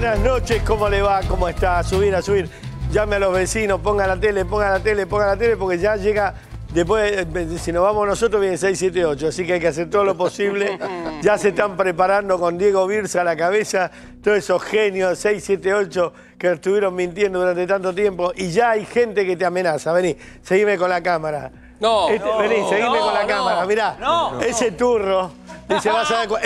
Buenas noches, ¿cómo le va? ¿Cómo está? A subir, a subir. Llame a los vecinos, ponga la tele, ponga la tele, ponga la tele, porque ya llega. Después, eh, si nos vamos nosotros, viene 6, 7, 8. Así que hay que hacer todo lo posible. Ya se están preparando con Diego Birza a la cabeza, todos esos genios, 6, 7, 8, que estuvieron mintiendo durante tanto tiempo. Y ya hay gente que te amenaza. Vení, seguime con la cámara. No. Este- vení, seguime no, con la no, cámara. Mirá, no. ese turro. Dice, vas a ver, cu-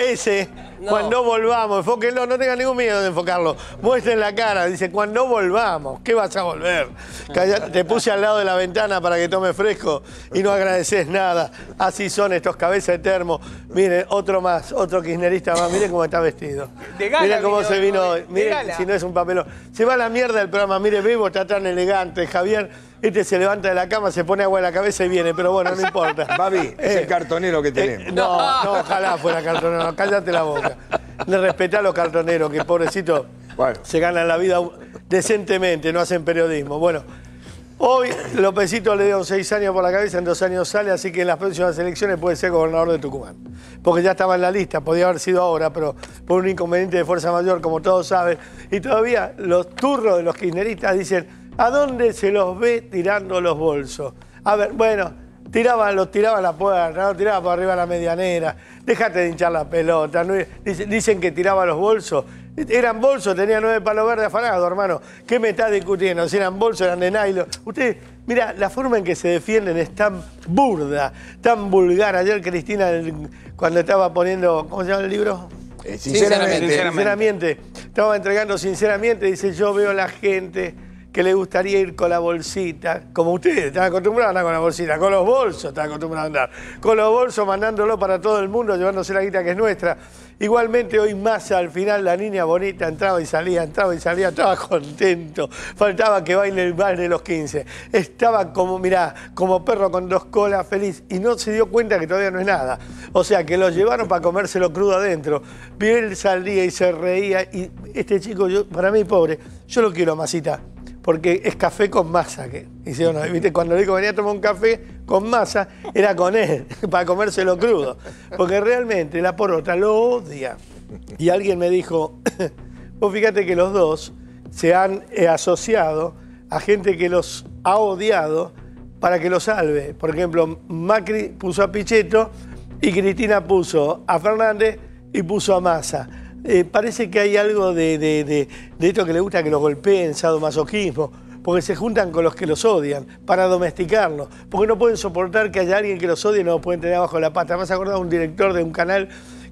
cuando volvamos, enfóquenlo, no tengan ningún miedo de enfocarlo. Muestren la cara, dice, cuando volvamos, ¿qué vas a volver? Calla- te puse al lado de la ventana para que tome fresco y no agradeces nada. Así son estos cabezas de termo. Miren, otro más, otro kirchnerista más, miren cómo está vestido. De gala miren cómo vino se vino hoy, Miren, si no es un papelón. Se va a la mierda el programa, mire, Bebo está tan elegante, Javier, este se levanta de la cama, se pone agua en la cabeza y viene, pero bueno, no importa. Babi, es Eh, el cartonero que eh, tenemos. no, no, ojalá fuera cartonero, cállate la boca. Le respetá a los cartoneros, que pobrecito Bueno. se ganan la vida decentemente, no hacen periodismo. Bueno, hoy Lópezito le dio seis años por la cabeza, en dos años sale, así que en las próximas elecciones puede ser gobernador de Tucumán. Porque ya estaba en la lista, podía haber sido ahora, pero por un inconveniente de fuerza mayor, como todos saben. Y todavía los turros de los kirchneristas dicen, ¿a dónde se los ve tirando los bolsos? A ver, bueno, Tiraban, los tiraban a la puerta, no tiraban por arriba a la medianera. Déjate de hinchar la pelota. no- dicen, dicen que tiraba los bolsos. Eran bolsos, tenía nueve palos verdes afanados, hermano. ¿Qué me estás discutiendo? Si eran bolsos, eran de nylon. Usted, mira, la forma en que se defienden es tan burda, tan vulgar. Ayer Cristina, cuando estaba poniendo, ¿cómo se llama el libro? Eh, Sinceramente. sinceramente, Sinceramente, estaba entregando sinceramente, dice, yo veo a la gente que le gustaría ir con la bolsita, como ustedes, están acostumbrados a andar con la bolsita, con los bolsos están acostumbrados a andar, con los bolsos mandándolo para todo el mundo, llevándose la guita que es nuestra. Igualmente hoy más al final la niña bonita entraba y salía, entraba y salía, estaba contento, faltaba que baile el baile de los 15. Estaba como, mirá, como perro con dos colas, feliz, y no se dio cuenta que todavía no es nada. O sea, que lo llevaron para comérselo crudo adentro. Él salía y se reía, y este chico, yo, para mí, pobre, yo lo quiero, masita porque es café con masa. Que, hicieron, ¿viste? Cuando dijo venía a tomar un café con masa, era con él, para comérselo crudo. Porque realmente la porota lo odia. Y alguien me dijo, vos fíjate que los dos se han eh, asociado a gente que los ha odiado para que los salve. Por ejemplo, Macri puso a Pichetto y Cristina puso a Fernández y puso a Massa. Eh, parece que hay algo de, de- de- de esto que le gusta que los golpeen, sadomasoquismo, porque se juntan con los que los odian para domesticarlos, porque no pueden soportar que haya alguien que los odie y no los pueden tener abajo la pata. Me has acordado un director de un canal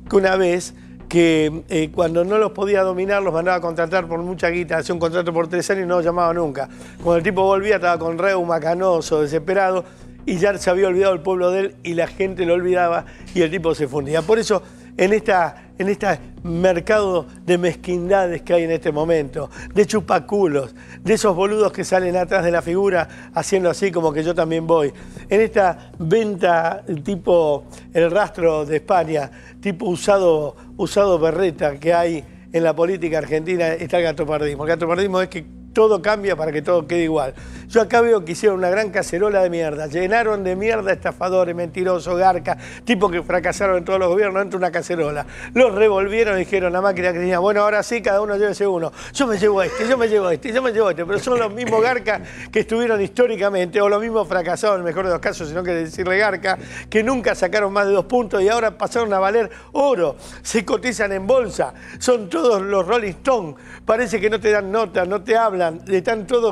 que una vez que eh, cuando no los podía dominar los mandaba a contratar por mucha guita, hacía un contrato por tres años y no los llamaba nunca. Cuando el tipo volvía estaba con reuma, canoso, desesperado y ya se había olvidado el pueblo de él y la gente lo olvidaba y el tipo se fundía. Por eso en esta en este mercado de mezquindades que hay en este momento, de chupaculos, de esos boludos que salen atrás de la figura haciendo así como que yo también voy, en esta venta tipo el rastro de España, tipo usado, usado berreta que hay en la política argentina, está el gatopardismo. El gatopardismo es que todo cambia para que todo quede igual. Yo acá veo que hicieron una gran cacerola de mierda, llenaron de mierda estafadores, mentirosos, garcas, tipos que fracasaron en todos los gobiernos dentro de una cacerola. Los revolvieron y dijeron a máquina Cristina, bueno, ahora sí, cada uno llévese uno. Yo me llevo este, yo me llevo este, yo me llevo este, pero son los mismos garcas que estuvieron históricamente, o los mismos fracasados en el mejor de los casos, sino que decirle garca, que nunca sacaron más de dos puntos y ahora pasaron a valer oro, se cotizan en bolsa, son todos los Rolling Stones, parece que no te dan nota, no te hablan,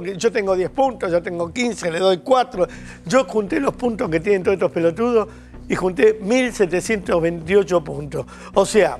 que yo tengo 10 puntos, yo tengo 15, le doy 4, yo junté los puntos que tienen todos estos pelotudos y junté 1.728 puntos, o sea,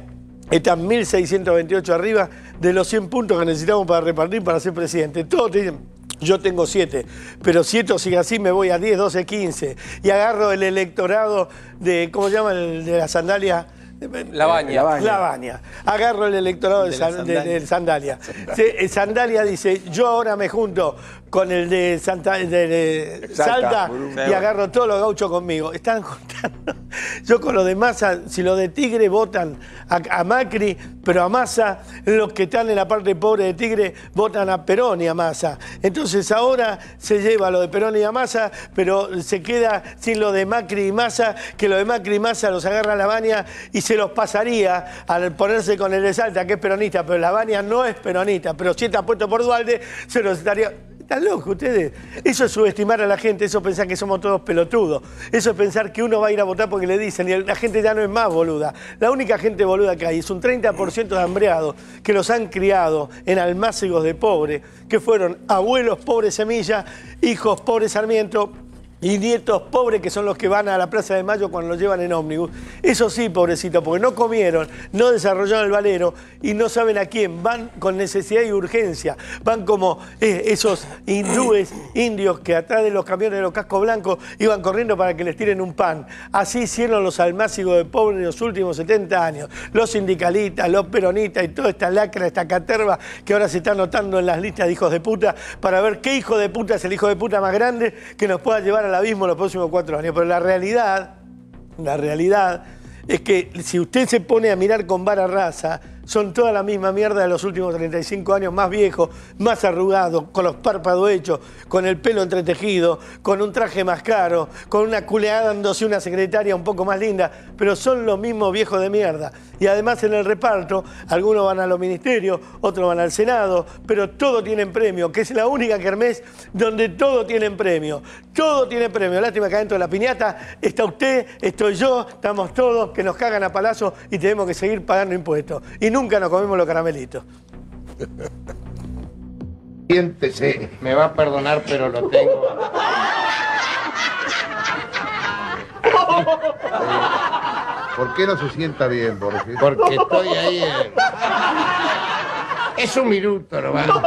están 1.628 arriba de los 100 puntos que necesitamos para repartir para ser presidente. Todos te dicen, yo tengo 7, pero si esto sigue así me voy a 10, 12, 15. Y agarro el electorado de, ¿cómo se llama? El de la sandalia. La baña. La baña. La baña. Agarro el electorado de, De la San- de- sandalia. de Sandalia. Se- eh, Sandalia dice, yo ahora me junto con el de Santa de, de Salta, Salta y agarro todos los gauchos conmigo. Están contando. Yo con lo de Massa, si los de Tigre votan a, a Macri, pero a Massa, los que están en la parte pobre de Tigre votan a Perón y a Massa. Entonces ahora se lleva lo de Perón y a Massa, pero se queda sin lo de Macri y Massa, que lo de Macri y Massa los agarra la baña y se los pasaría al ponerse con el de Salta, que es peronista, pero la baña no es peronista, pero si está puesto por Dualde, se los estaría... Están locos ustedes. Eso es subestimar a la gente, eso es pensar que somos todos pelotudos. Eso es pensar que uno va a ir a votar porque le dicen y la gente ya no es más boluda. La única gente boluda que hay es un 30% de hambreados que los han criado en almácigos de pobre, que fueron abuelos pobres semilla, hijos pobres sarmiento, y nietos pobres que son los que van a la Plaza de Mayo cuando los llevan en ómnibus. Eso sí, pobrecito, porque no comieron, no desarrollaron el valero y no saben a quién. Van con necesidad y urgencia. Van como eh, esos hindúes, indios que atrás de los camiones de los cascos blancos iban corriendo para que les tiren un pan. Así hicieron los almácigos de pobres en los últimos 70 años. Los sindicalistas, los peronistas y toda esta lacra, esta caterva que ahora se está anotando en las listas de hijos de puta para ver qué hijo de puta es el hijo de puta más grande que nos pueda llevar a al abismo los próximos cuatro años. Pero la realidad, la realidad es que si usted se pone a mirar con vara raza, son toda la misma mierda de los últimos 35 años, más viejos, más arrugados, con los párpados hechos, con el pelo entretejido, con un traje más caro, con una culeándose una secretaria un poco más linda, pero son los mismos viejos de mierda. Y además en el reparto, algunos van a los ministerios, otros van al Senado, pero todo tienen premio, que es la única kermés donde todo tienen premio. Todo tiene premio. Lástima que adentro de la piñata está usted, estoy yo, estamos todos, que nos cagan a palazo y tenemos que seguir pagando impuestos. Y nunca nos comemos los caramelitos. Siéntese. Me va a perdonar, pero lo tengo. ¿Por qué no se sienta bien, Borges? Porque estoy ahí. eh. Es un minuto, hermano.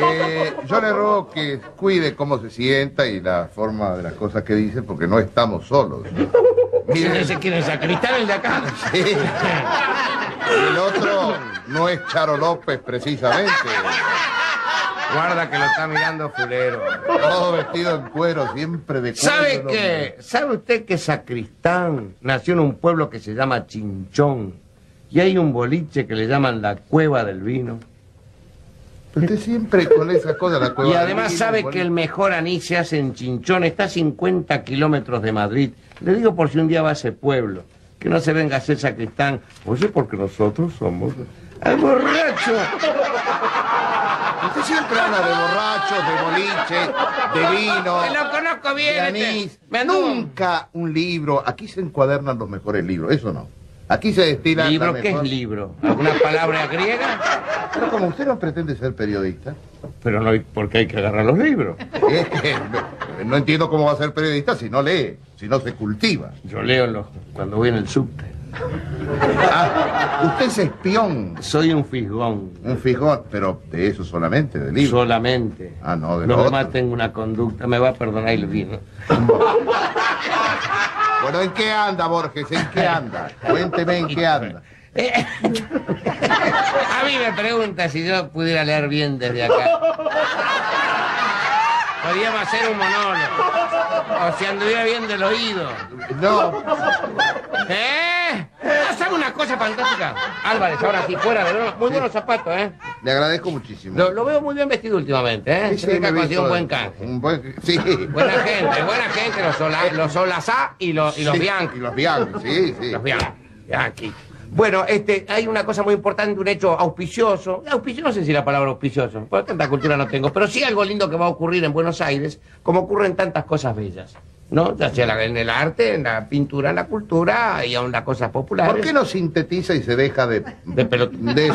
Eh, yo le ruego que cuide cómo se sienta y la forma de las cosas que dice, porque no estamos solos. Miren, Miren, se quiere sacristán el de acá. sí. el otro no es Charo López, precisamente. Guarda que lo está mirando fulero. Todo vestido en cuero, siempre de cuero. ¿Sabe qué? ¿Sabe usted que Sacristán nació en un pueblo que se llama Chinchón? Y hay un boliche que le llaman la Cueva del Vino. Usted siempre con esas cosas, la cueva Y además sabe que el mejor anís se hace en Chinchón, está a 50 kilómetros de Madrid. Le digo por si un día va a ese pueblo, que no se venga a ser sacristán. Oye, porque nosotros somos... ¡Ay, borracho! Usted siempre habla de borrachos, de boliche, de vino, Que lo conozco bien, de este. anís. Me Nunca un libro. Aquí se encuadernan los mejores libros, eso no. Aquí se destila ¿Libro? la ¿Qué es libro? ¿Alguna palabra griega? Pero como usted no pretende ser periodista, Pero no, ¿por qué hay que agarrar los libros? es que no, no entiendo cómo va a ser periodista si no lee, si no se cultiva. Yo leo los, cuando voy en el subte. Ah, usted es espión, Soy un fisgón. un fijón, pero de eso solamente, de libros. Solamente. Ah, no, de Los lo demás otro. tengo una conducta, me va a perdonar el vino. Bueno, ¿en qué anda, Borges? ¿En qué anda? Cuénteme en qué anda. Eh, a mí me pregunta si yo pudiera leer bien desde acá. Podríamos hacer un monólogo. O si anduviera bien del oído. No, ¿Eh? ¿Sabe una cosa fantástica? Álvarez, ahora sí, fuera de. Muy buenos zapatos, ¿eh? le agradezco muchísimo. Lo, lo veo muy bien vestido últimamente, ¿eh? Sí, me ha he conseguido un visto- buen canje. un buen- sí. Buena gente, buena gente, los, sola, los Solazá y los, y los Sí, Bianchi. Y los Bianchi, sí, sí. Los Bianchi. Bianchi. Bueno, este, hay una cosa muy importante, un hecho auspicioso. Auspicioso, no sé si la palabra auspicioso, porque tanta cultura no tengo, pero sí algo lindo que va a ocurrir en Buenos Aires, como ocurren tantas cosas bellas. ¿No? Ya sea la- en el arte, en la pintura, en la cultura y aún las cosas populares. ¿Por qué no sintetiza y se deja de... De pelot- de no.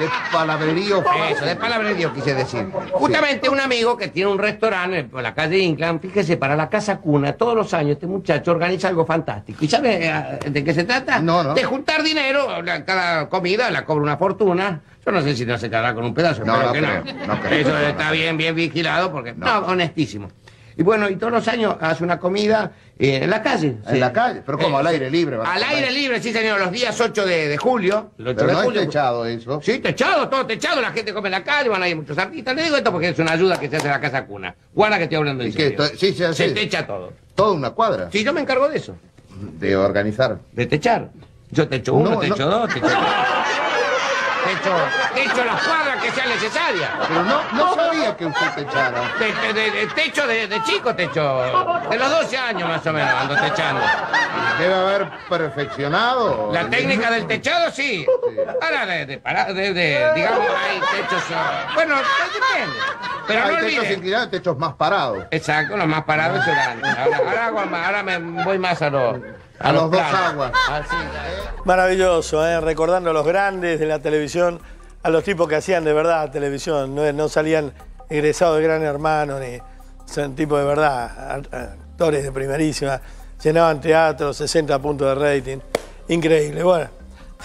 De palabrerío Eso, de palabrerío quise decir. Justamente un amigo que tiene un restaurante por la calle Inclán, fíjese, para la Casa Cuna, todos los años este muchacho organiza algo fantástico. ¿Y sabe eh, de qué se trata? No, no. De juntar dinero, la- cada comida la cobra una fortuna. Yo no sé si no se quedará con un pedazo, No, espero no que creo, no. creo. Eso está bien, bien vigilado porque... No. honestísimo. Y bueno, y todos los años hace una comida eh, en la calle. En sí. la calle, pero como Eh, al aire libre. Al aire libre, sí, señor, los días 8 de, de julio. el 8 Pero de no es julio. techado eso. Sí, techado, todo techado, la gente come en la calle, van a ir muchos artistas. Le digo esto porque es una ayuda que se hace en la casa cuna. Guarda que estoy hablando serio. To- sí, se hace. Se techa todo. Toda una cuadra Sí, yo me encargo de eso, de organizar. de techar. Yo techo uno, No, techo no. dos, techo tres. Techo, techo las cuadras que sean necesarias. Pero no, no sabía que usted techara. De, de- de- techo de, de chico, techo. De los 12 años más o menos ando techando. Debe haber perfeccionado. La técnica del techado, sí. Ahora, de, de, de- de- digamos, hay techos. ah, Bueno, depende. Pero Hay no techos inclinados, techos más parados. Exacto, los más parados se dan. Ahora, ahora, ahora me voy más a los. A los dos aguas. Así. Maravilloso, ¿eh? recordando a los grandes de la televisión, a los tipos que hacían de verdad televisión, no, no salían egresados de Gran Hermano, ni son tipos de verdad, actores de primerísima, llenaban teatro, 60 puntos de rating, increíble. Bueno,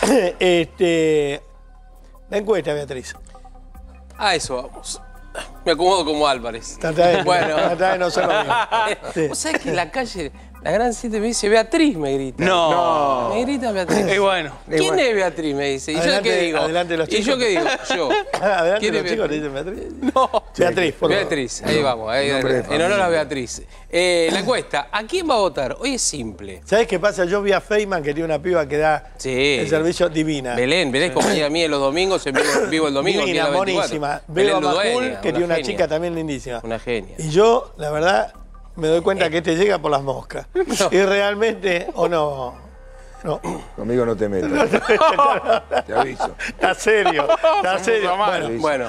este, la encuesta, Beatriz. A eso vamos. Me acomodo como Álvarez. De, Bueno. trata de no ser lo. Sí. Vos sabés que en la calle, la gran 7 me dice, Beatriz me grita. No. Me grita Beatriz. Y bueno. ¿Quién es Beatriz? Me dice. ¿Y Adelante- yo qué digo? adelante los ¿Y yo chicos. qué digo? Yo. Adelante, ¿Quién los es chicos le dicen Beatriz. No. Beatriz, por favor. Beatriz, ahí vamos. ahí- en honor a Beatriz. Eh, la encuesta, ¿a quién va a votar? Hoy es simple. ¿Sabés qué pasa? Yo vi a Feynman, que tiene una piba que da Sí. el servicio divina. Belén, Belén es compañera mía los domingos, en vivo, vivo el domingo. Divina, la 24. monísima. Belén Majul, que tiene una chica también lindísima. Una genia. Y yo, la verdad, me doy cuenta que este llega por las moscas. Y realmente, o no. No. Conmigo no te metas. te aviso. Está serio. Está serio. Bueno, Bueno.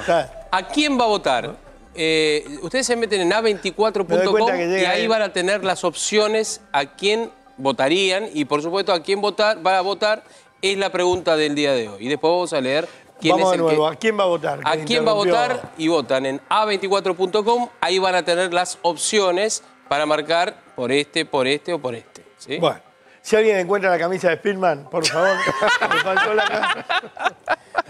¿a quién va a votar? Eh, ustedes se meten en Me doy a24.com cuenta que y ahí van a tener las opciones a quién votarían y por supuesto a quién votar va a votar es la pregunta del día de hoy. Y después vamos a leer quién Vamos es de el nuevo. que... ¿A quién va a votar? ¿A quién va a votar? Y votan en a24.com. Ahí van a tener las opciones para marcar por este, por este o por este. ¿sí? Bueno, si alguien encuentra la camisa de Spielman, por favor. Me faltó la ca-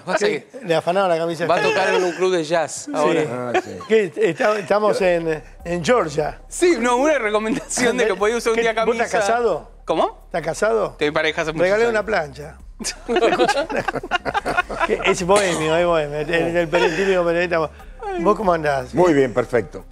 Pasa que Le afanaron la camisa de va a tocar en un club de jazz ahora. Ah, sí. ¿Qué? Está- Estamos en, en Georgia. Sí, no, una recomendación de que podía usar un ¿Qué- día vos camisa. estás casado? ¿Cómo? ¿Estás casado? Te pareja hace muchos Regalé años. una plancha. Es bohemio, es bohemio. El, el típico periodista. ¿Vos cómo andás? Muy bien, perfecto.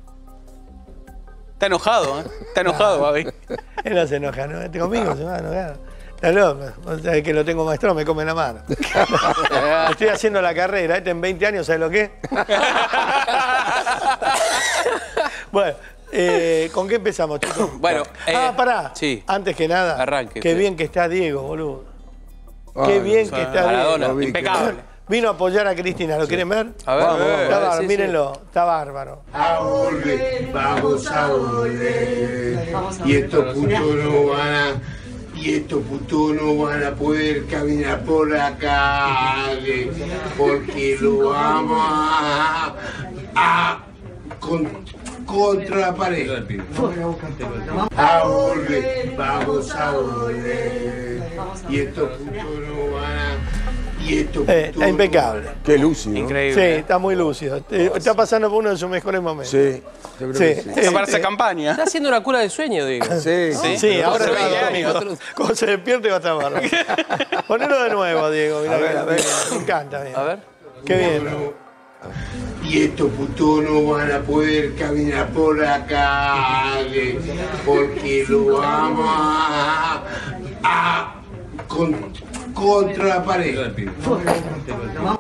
Está enojado, ¿eh? Está enojado, Babi. Él no se enoja, ¿no? Este Conmigo se va a enojar. Está loco. O sea, que lo tengo maestro, me come la mano. Estoy haciendo la carrera, este en 20 años, ¿sabes lo que? es? bueno, eh, ¿con qué empezamos, chicos? Bueno, ah, eh, pará. sí. Antes que nada, Arranque, qué bien que está Diego, boludo. Ah, qué bien que está Maradona, Diego. impecable. Vino a apoyar a Cristina, ¿lo quieren ver? A ver, Vamos, a ver, Está bárbaro, sí, sí. mírenlo, está bárbaro. a volver, vamos a volver. Y estos putos no van a, y estos putos no van a poder caminar por la calle, porque lo vamos a, a con- contra la pared. A volver, vamos a volver. Y estos putos no van a, y estos putos Eh, está impecable. Qué lúcido. ¿no? Sí, Increíble. está muy lúcido. Eh, Está pasando por uno de sus mejores momentos. Sí, yo creo Sí. que sí. Está para esa Eh, campaña. Está haciendo una cura de sueño, digo. Sí, Sí. Sí, ahora otro- Cuando se despierte va a estar bárbaro. Ponelo de nuevo, Diego. mirá A ver, que- a ver. Me encanta. bien. A ver. Qué bien. Y estos putos no van a poder caminar por la calle porque lo vamos a, a con- contra la pared.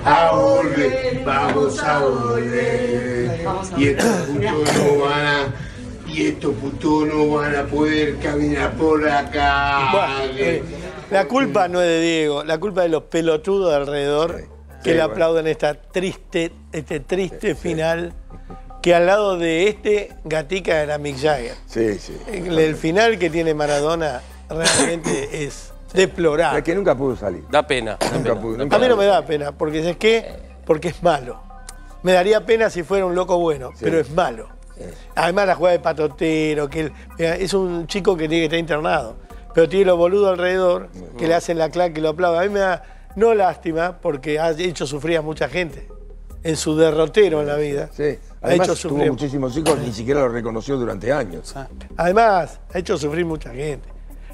A volver, vamos a volver. Y estos putos no van a, y estos putos no van a poder caminar por la calle. eh, la culpa no es de Diego, la culpa es de los pelotudos de alrededor que Sí, le bueno. aplauden esta triste, este triste final que al lado de este Gatica era Mick Jagger. sí, sí. El, el final que tiene Maradona realmente es deplorable. Es que nunca pudo salir. Da pena. da Nunca pena. pudo. A nunca mí no me da pena, porque ¿sabes qué? Porque es malo. Me daría pena si fuera un loco bueno, pero es malo. Además la jugada de patotero, que él- mira, es un chico que tiene que estar internado, pero tiene los boludos alrededor que le hacen la claque y lo aplauden. A mí me da no lástima, porque ha hecho sufrir a mucha gente. en su derrotero en la vida. Sí. Ha Además, hecho tuvo sufrir. muchísimos hijos, ni siquiera lo reconoció durante años. Además, ha hecho sufrir mucha gente.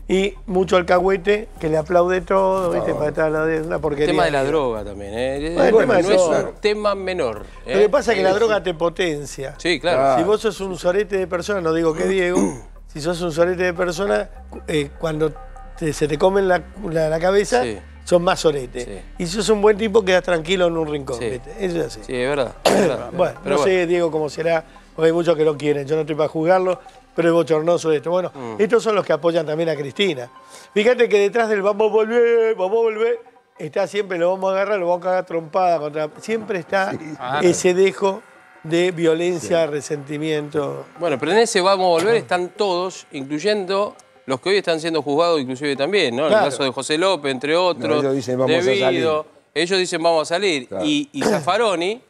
Y mucho alcahuete que le aplaude todo, ¿viste? Para estar la de una El tema de la droga también, ¿eh? Bueno, el tema no es un tema menor. ¿eh? Lo que pasa es que la droga te potencia. Sí, claro. Si vos sos un sorete de persona, no digo que Diego, si sos un sorete de persona, eh, cuando te- se te comen la, la- la cabeza, Sí. Sos más sorete. Sí. Y si sos un buen tipo, quedas tranquilo en un rincón. Sí. ¿viste? Eso es así. Sí, es verdad. es verdad. Bueno, Pero no sé, Diego, cómo será, porque hay muchos que lo quieren. Yo no estoy para juzgarlo, pero es bochornoso esto. Bueno, Mm. estos son los que apoyan también a Cristina. Fíjate que detrás del vamos a volver, vamos a volver, está siempre, lo vamos a agarrar, lo vamos a cagar trompada contra. Siempre está ese dejo de violencia, resentimiento. Bueno, pero en ese vamos a volver están todos, incluyendo los que hoy están siendo juzgados, inclusive también, ¿no? En Claro. el caso de José López, entre otros. No, ellos dicen, "Vamos a de salir". Ellos dicen vamos a salir. Claro. Y, y Zaffaroni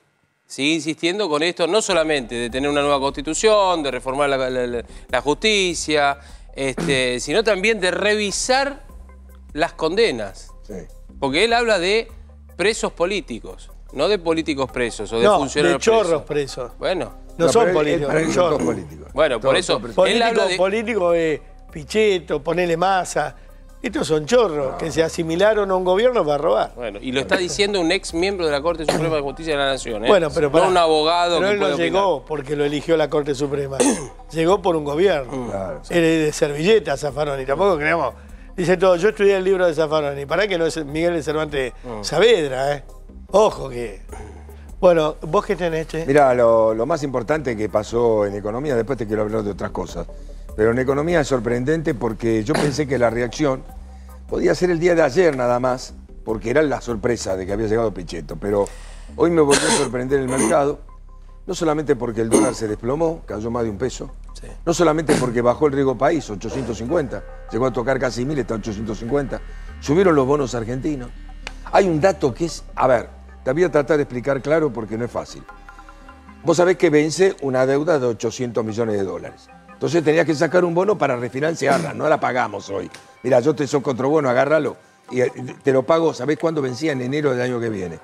sigue insistiendo con esto, no solamente de tener una nueva constitución, de reformar la, la- la- la justicia, este, sino también de revisar las condenas. Sí. Porque él habla de presos políticos, no de políticos presos o de no, de funcionarios chorros presos. presos. Bueno, No, No, son pero él- él- políticos, son políticos. Bueno, por eso-. Él habla Político, de- político de Pichetto, ponele masa. Estos son chorros que se asimilaron a un gobierno para robar. Bueno, y lo está diciendo un ex miembro de la Corte Suprema de Justicia de la Nación. ¿eh? Bueno, pero no pará. un abogado Pero que él puede no opinar. llegó porque lo eligió la Corte Suprema. llegó por un gobierno. Claro. Era de servilleta Zaffaroni. Tampoco creamos. Dice todo, yo estudié el libro de Zaffaroni. Para que no es Miguel de Cervantes Mm. Saavedra, ¿eh? Ojo que. Bueno, vos qué tenés, che? Mira, lo, lo más importante que pasó en economía, después te quiero hablar de otras cosas, pero en economía es sorprendente porque yo pensé que la reacción podía ser el día de ayer nada más, porque era la sorpresa de que había llegado Pichetto, pero hoy me volvió a sorprender el mercado, no solamente porque el dólar se desplomó, cayó más de un peso, no solamente porque bajó el riesgo país, 850, llegó a tocar casi 1000, está 850, subieron los bonos argentinos. Hay un dato que es, a ver, te voy a tratar de explicar claro porque no es fácil. Vos sabés que vence una deuda de 800 millones de dólares. Entonces tenías que sacar un bono para refinanciarla, no la pagamos hoy. Mira, yo te saco otro bono, agárralo y eh, te lo pago, ¿sabés cuándo vencía? En enero del año que viene.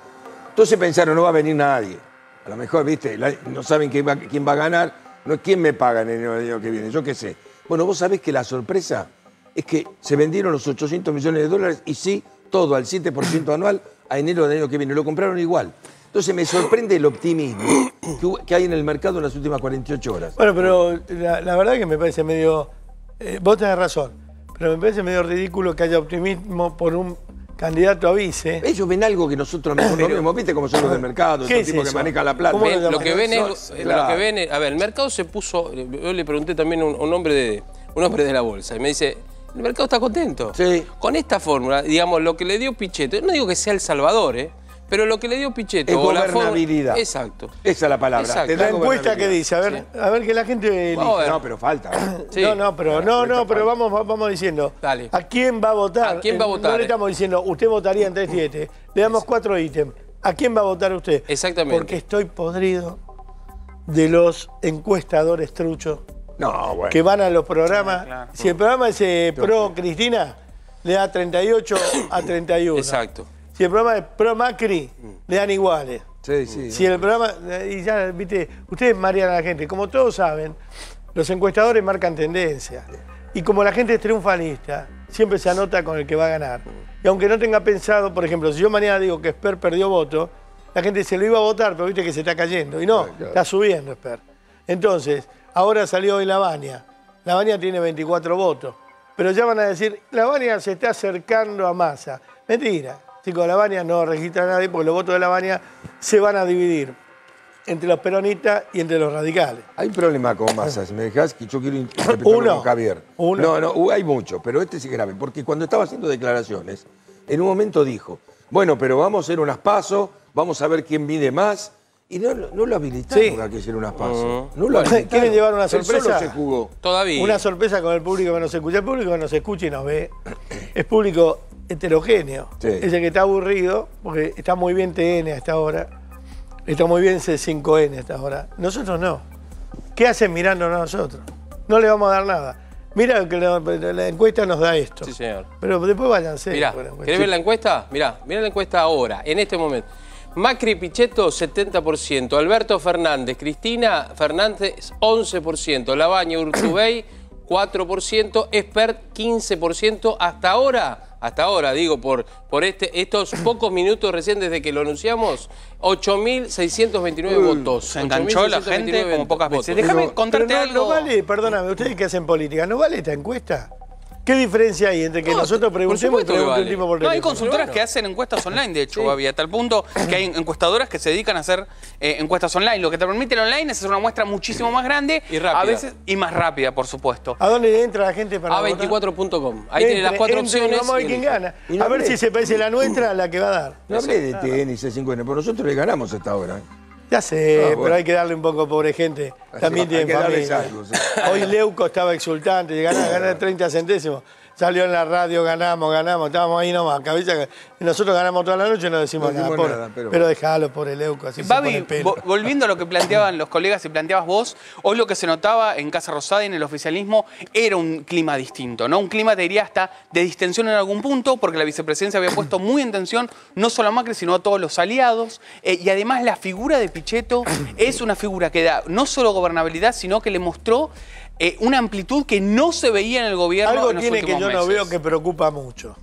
Entonces pensaron, no va a venir nadie. A lo mejor, viste, no saben quién va, quién va a ganar, no es quién me paga en enero del año que viene, yo qué sé. Bueno, vos sabés que la sorpresa es que se vendieron los 800 millones de dólares y sí, todo al 7% anual a enero del año que viene. Lo compraron igual. Entonces me sorprende el optimismo que, hay en el mercado en las últimas 48 horas. Bueno, pero la, la verdad que me parece medio. eh, vos tenés razón, pero me parece medio ridículo que haya optimismo por un candidato a vice. Ellos ven algo que nosotros no vemos. ¿Viste cómo son los del mercado? ¿Qué es tipos que eso? manejan la plata. ¿Cómo Ven, lo lo que ven es, Son- lo que ven es- a ver, el mercado se puso, yo le pregunté también a un, un hombre de un hombre de la bolsa y me dice, el mercado está contento. Sí. Con esta fórmula, digamos, lo que le dio Pichetto, no digo que sea el Salvador, ¿eh? Pero lo que le dio Pichetto Es o la gobernabilidad. Exacto. Esa es la palabra. Exacto. La encuesta que gobernabilidad. dice, a ver, a ver que la gente. No, pero falta. Sí. No, no, pero no, no, pero vamos, vamos diciendo. Dale. ¿A quién va a votar? ¿A quién va a Eh, votar? No le estamos diciendo, usted votaría en 3 y 7. Le damos cuatro ítems. ¿A quién va a votar usted? Exactamente. Porque estoy podrido de los encuestadores truchos No, bueno. que van a los programas. claro. Si el programa es eh, pro Cristina, le da 38 a 31. Exacto. Si el programa es pro Macri, le dan iguales. Sí, sí. Si el programa, y ya, viste, ustedes marean a la gente, como todos saben, los encuestadores marcan tendencia. Y como la gente es triunfalista, siempre se anota con el que va a ganar. Y aunque no tenga pensado, por ejemplo, si yo mañana digo que Esper perdió voto, la gente se lo iba a votar, pero viste que se está cayendo. Y no, está subiendo Esper. Entonces, ahora salió hoy Lavania. Lavania tiene 24 votos. Pero ya van a decir, Lavania se está acercando a Massa. Mentira. Chicos, Lavania no registra a nadie porque los votos de Lavania se van a dividir entre los peronistas y entre los radicales. Hay un problema con Massa, si me dejas, que yo quiero interpretarlo Uno. con Javier. Uno. No, no, uh, hay mucho, pero este sí es grave, porque cuando estaba haciendo declaraciones, en un momento dijo, bueno, pero vamos a hacer unas pasos, vamos a ver quién mide más, y no, no lo habilitaron Sí. a que hiciera unas pasos. No lo ¿Quieren llevar una sorpresa? solo se jugó. Todavía. Una sorpresa con el público que nos escucha. El público que nos escucha y nos ve es público heterogéneo. Sí. Es el que está aburrido, porque está muy bien TN a esta hora, está muy bien C5N a esta hora. Nosotros no. ¿Qué hacen mirándonos a nosotros? No le vamos a dar nada. Mira que la, la encuesta nos da esto. Sí, señor. Pero después váyanse. Mirá. ¿querés ver la encuesta? Mirá, mirá la encuesta ahora, en este momento. Macri Pichetto, 70%. Alberto Fernández, Cristina Fernández, 11%. Labaña Urtubey, 4%. Expert, 15%. Hasta ahora hasta ahora, digo, por, por este, estos pocos minutos recién desde que lo anunciamos, 8.629 votos. Se enganchó la 8.629 gente como pocas veces. votos. Déjame Pero contarte no, algo. no vale, perdóname, ustedes que hacen política, ¿no vale esta encuesta? ¿Qué diferencia hay entre que No, nosotros por preguntemos y que pregunte un vale. tipo por No, hay consultoras Bueno. que hacen encuestas online, de hecho, Babi, a tal punto que hay encuestadoras que se dedican a hacer eh, encuestas online. Lo que te permite el online es hacer una muestra muchísimo más grande Y rápida. A veces, y más rápida, por supuesto. ¿A dónde entra la gente para votar? A24.com. Ahí tiene las cuatro entre opciones. Vamos a ver quién gana. No A ver si se parece la nuestra a la que va a dar. No hablé de TN y C5N, pero nosotros le ganamos hasta ahora. Ya sé, Ah, bueno. pero hay que darle un poco, pobre gente. También tienen familia. algo, sí. Hoy Leuco estaba exultante, ganar, ganar 30 centésimos. Salió en la radio, ganamos, ganamos, estábamos ahí nomás, cabeza. Y nosotros ganamos toda la noche y no decimos No nada. decimos pobre. nada, pero- pero dejalo por el Leuco, así se pone Babi, el pelo. vo- volviendo a lo que planteaban los colegas y planteabas vos, hoy lo que se notaba en Casa Rosada y en el oficialismo era un clima distinto, ¿no? Un clima, te diría, hasta de distensión en algún punto, porque la vicepresidencia había puesto muy en tensión no solo a Macri, sino a todos los aliados. Eh, y además la figura de Pichetto es una figura que da no solo gobernabilidad, sino que le mostró eh, una amplitud que no se veía en el gobierno Algo en los tiene que yo no veo que preocupa mucho.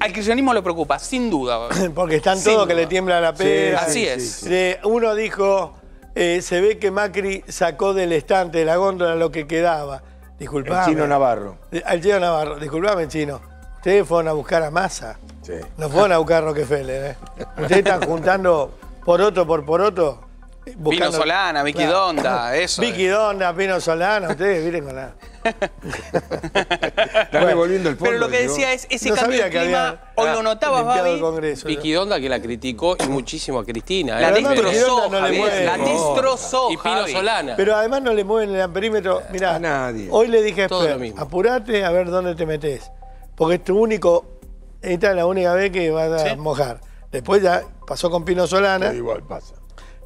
Al kirchnerismo le preocupa, sin duda. Porque están Sin todos que le tiembla la pera. Así sí, es. sí. De- uno dijo, eh, se ve que Macri sacó del estante, de la góndola, lo que quedaba. Disculpame. El chino Navarro. Eh, Al chino Navarro. Disculpame, chino. Ustedes fueron a buscar a Massa. Sí. No fueron a buscar a Rockefeller, ¿eh? Ustedes están juntando poroto por poroto. eh, Pino Solana, Vicky Donda, eso Vicky es. Donda, Pino Solana, ustedes miren con la... Está Bueno, revolviendo el fondo. Pero lo que decía es, ese No cambio de que clima, hoy ah, lo notabas, limpiado el Babi. Congreso. Vicky Donda que la criticó y muchísimo a Cristina. La ¿eh? destrozó, no le Javier, mueve. la destrozó, Y Pino Javi. Solana. Pero además no le mueven el amperímetro. Mirá, A nadie. hoy le dije a Esper, apurate a ver dónde te metes. Porque es tu único, esta es la única vez que vas a Sí. mojar. Después ya pasó con Pino Solana, Igual pasa.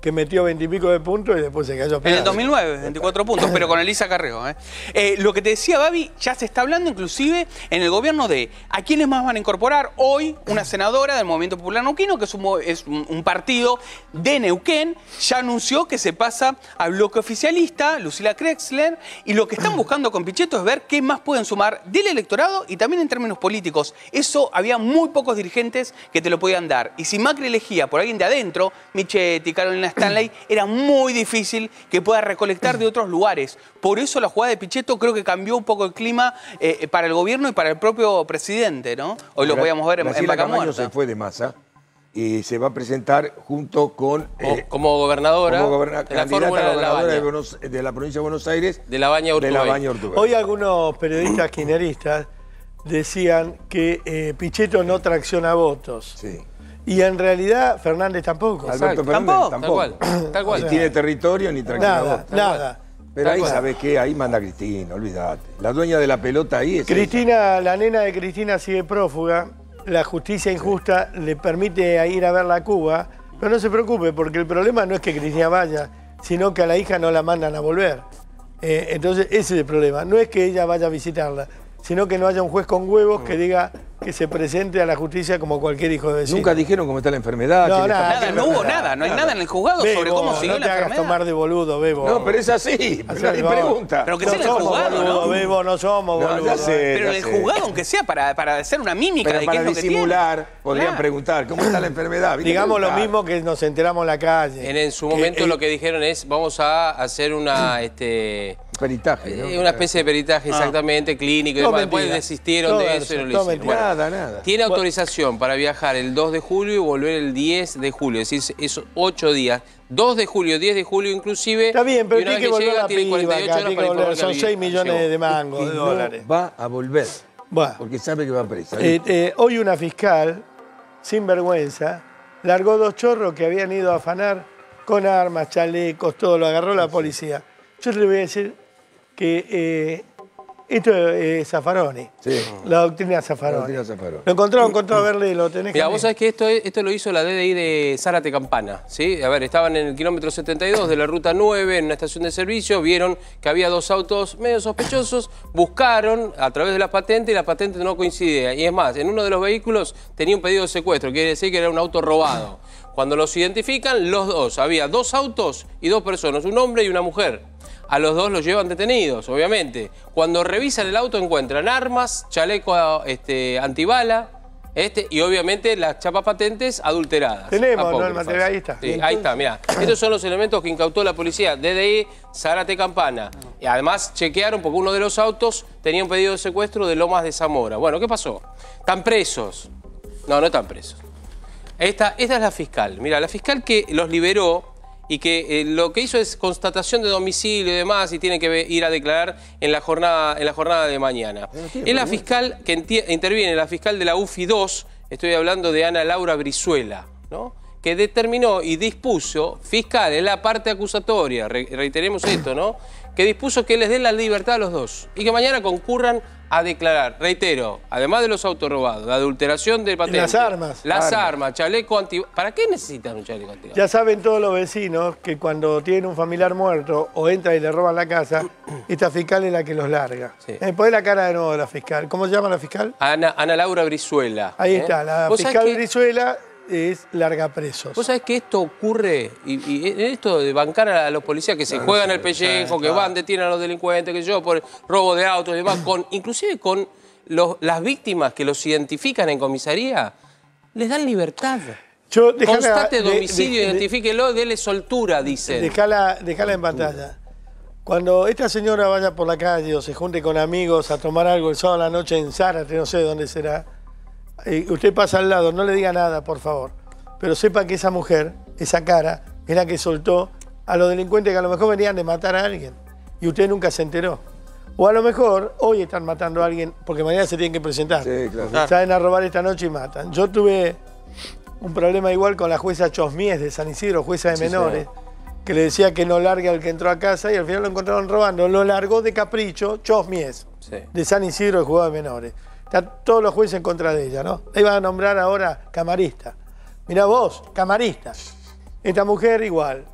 Que metió veintipico de puntos y después se cayó. En el pelado. 2009, 24 puntos, pero con Elisa Carreo. ¿eh? Eh, lo que te decía Babi, ya se está hablando inclusive en el gobierno de a quiénes más van a incorporar. Hoy, una senadora del Movimiento Popular Neuquino, que es un, es un partido de Neuquén, ya anunció que se pasa al bloque oficialista, Lucila Krexler, y lo que están buscando con Pichetto es ver qué más pueden sumar del electorado y también en términos políticos. Eso había muy pocos dirigentes que te lo podían dar. Y si Macri elegía por alguien de adentro, Michetti, Carolina Stanley, era muy difícil que pueda recolectar de otros lugares. Por eso la jugada de Pichetto creo que cambió un poco el clima eh, para el gobierno y para el propio presidente, ¿no? Hoy lo podíamos ver en, en Vaca se fue de masa y se va a presentar junto con... Eh, como gobernadora como goberna- de la candidata de la gobernadora de, Baña. Buenos- de la provincia de Buenos Aires. De la Baña De la Urtubey. Baña Urtubey. Hoy algunos periodistas kirchneristas decían que eh, Pichetto no tracciona votos. Sí. Y en realidad Fernández tampoco. Alberto. Fernández Tampoco, tampoco. Tal cual, tal cual. Ni tiene territorio ni tracciona Nada, nada. Pero ahí. ¿sabes qué? Ahí manda Cristina, olvídate. La dueña de la pelota ahí es. Cristina, la nena de Cristina sigue prófuga. La justicia injusta le permite ir a verla a Cuba. Pero no se preocupe, porque el problema no es que Cristina vaya, sino que a la hija no la mandan a volver. Eh, entonces, ese es el problema. No es que ella vaya a visitarla, sino que no haya un juez con huevos que diga que se presente a la justicia como cualquier hijo de vecino. Nunca dijeron cómo está la enfermedad. No, nada, Nada, no hubo nada, no hay nada en el juzgado sobre cómo siguió no te la hagas tomar de boludo, Bebo. No, pero es así. Nadie favor. pregunta. Pero que no sea en el somos juzgado, boludos, ¿no? Bebo, no somos No, ya boludos. sé. Pero en el sé. juzgado, aunque sea para, para hacer una mímica Pero de qué para es lo que disimular, podrían Claro. preguntar, ¿cómo está la enfermedad? Digamos lo mismo que nos enteramos en la calle. En, en su momento lo que dijeron es, vamos a hacer una, este, Peritaje, ¿no? eh, una especie de peritaje exactamente clínico y No, demás. Después desistieron de eso, y no lo hicieron. Nada, nada. Tiene autorización para viajar el 2 de julio y volver el 10 de julio, es decir, esos 8 días. 2 de julio, 10 de julio inclusive. Está bien, pero tiene que vez volver llega, la tiene piba 48 acá, horas tiene que para volver. Son que 6 llegó. millones de Que mangos, de no dólares. va a volver. Bueno, Porque sabe que va presa. eh, eh, hoy una fiscal, sin vergüenza, largó dos chorros que habían ido a afanar con armas, chalecos, todo, lo agarró la policía. Yo le voy a decir que eh, esto es Zaffaroni, Sí. la doctrina Zaffaroni. La doctrina Zaffaroni. Lo encontraron, encontró a verle, lo tenés Mira, que vos sabés que esto, es- esto lo hizo la DDI de Zárate Campana, ¿sí? A ver, estaban en el kilómetro 72 de la ruta 9, en una estación de servicio, vieron que había dos autos medio sospechosos, buscaron a través de la patente y la patente no coincidía. Y es más, en uno de los vehículos tenía un pedido de secuestro, quiere decir que era un auto robado. Cuando los identifican, los dos, había dos autos y dos personas, un hombre y una mujer. A los dos los llevan detenidos, obviamente. Cuando revisan el auto encuentran armas, chaleco este, antibala, este, y obviamente las chapas patentes adulteradas. Tenemos, ¿no? El material, ahí está. Sí, ahí está, mira. Estos son los elementos que incautó la policía. DDI, Zárate Campana. Y además chequearon porque uno de los autos tenía un pedido de secuestro de Lomas de Zamora. Bueno, ¿qué pasó? Están presos. No, no están presos. Esta, esta es la fiscal. Mira, la fiscal que los liberó y que eh, lo que hizo es constatación de domicilio y demás y tiene que ir a declarar en la jornada, en la jornada de mañana. Es la fiscal que interviene, la fiscal de la UFI 2, estoy hablando de Ana Laura Brizuela, ¿no? que determinó y dispuso, fiscal, es la parte acusatoria, re- reiteremos esto, ¿no? que dispuso que les den la libertad a los dos y que mañana concurran a declarar, reitero, además de los autos robados, la adulteración de patentes, las armas. las armas, chaleco anti... ¿Para qué necesitan un chaleco anti? Ya saben todos los vecinos que cuando tienen un familiar muerto o entra y le roban la casa, esta fiscal es la que los larga. Sí. Eh, poné la cara de nuevo de la fiscal. ¿Cómo se llama la fiscal? Ana, Ana Laura Brizuela. Ahí ¿eh? está, la ¿Vos sabés fiscal que- Brizuela es larga presos. Vos sabés que esto ocurre, y, y esto de bancar a los policías que se juegan el pellejo, que van, detienen a los delincuentes, que yo, por robo de autos y demás, con, inclusive con los- las víctimas que los identifican en comisaría, les dan libertad. Yo, dejala- Constate de- domicilio, de- de- identifíquelo, dele soltura, dicen. Dejala, dejala en pantalla. Cuando esta señora vaya por la calle o se junte con amigos a tomar algo el sábado a la noche en Zárate, no sé dónde será, usted pasa al lado, no le diga nada, por favor. Pero sepa que esa mujer, esa cara, es la que soltó a los delincuentes que a lo mejor venían de matar a alguien. Y usted nunca se enteró. O a lo mejor hoy están matando a alguien porque mañana se tienen que presentar. Sí, claro. Salen a robar esta noche y matan. Yo tuve un problema igual con la jueza Chosmies de San Isidro, jueza de menores, que le decía que no largue al que entró a casa y al final lo encontraron robando. Lo largó de capricho Chosmies, de San Isidro, de juzgado de menores. Están todos los jueces en contra de ella, ¿no? La iban a nombrar ahora camarista. Mirá vos, camarista. Esta mujer igual.